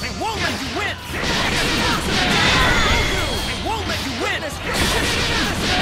They won't let you win! They won't let you win!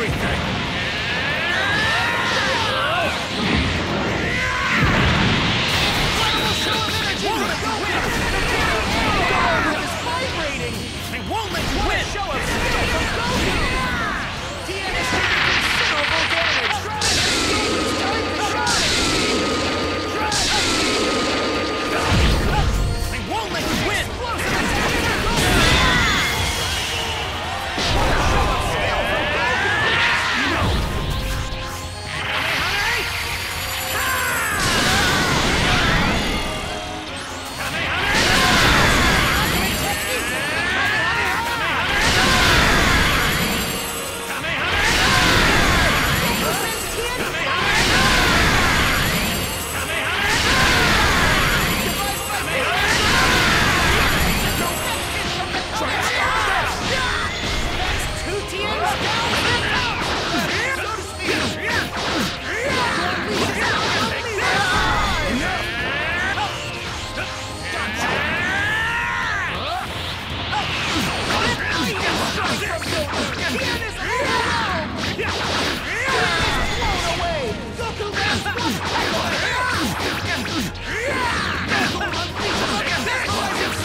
everything.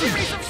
Freezer